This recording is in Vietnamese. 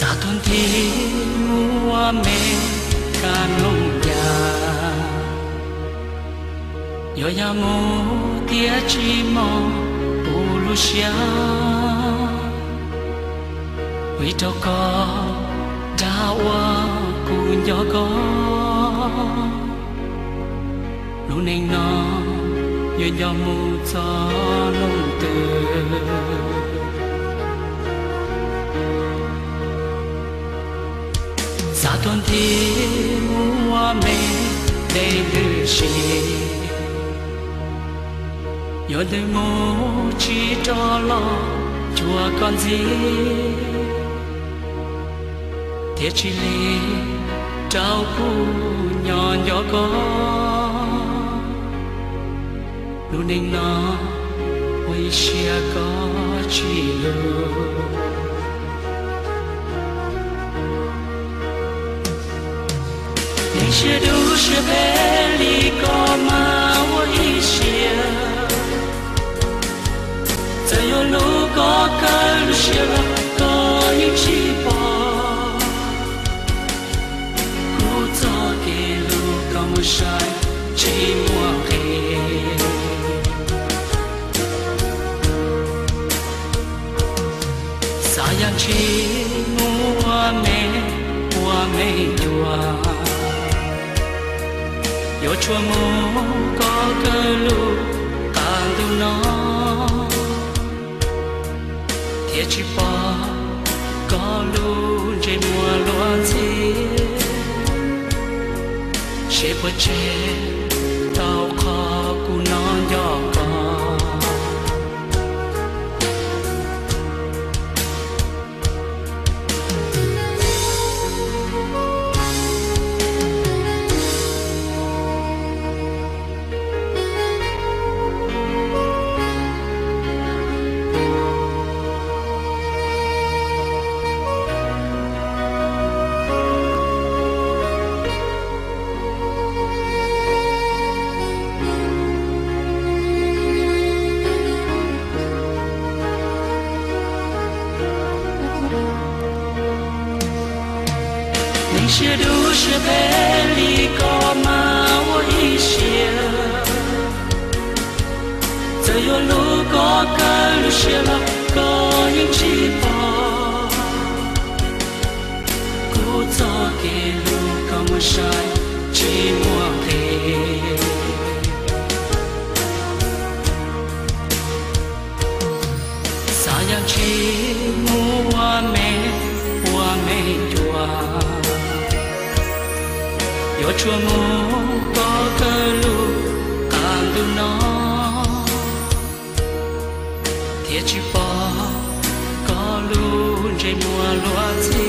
Dạ mua mê ca nông già yo ya mo tia chi mo u lu xia. Vì cho có đã qua cu nhỏ có. Lu nên nó yo ya mo cho nông từ. Sa chỉ cho lo chùa gì? Thiết chỉ lì trao cu nhỏ nhỏ con, lu nên nó quay xia có chỉ lưu 你是都市贝里高 yo chua mo có cơ lu càng tu nó. Thiệt chỉ bỏ có lu trên mùa loan gì sẽ bớt che 谢都是离过购我一些，只有路过更路线了？chua mô có cơ lù càng đừng nó thiệt chỉ bỏ có lù dây mùa lúa thì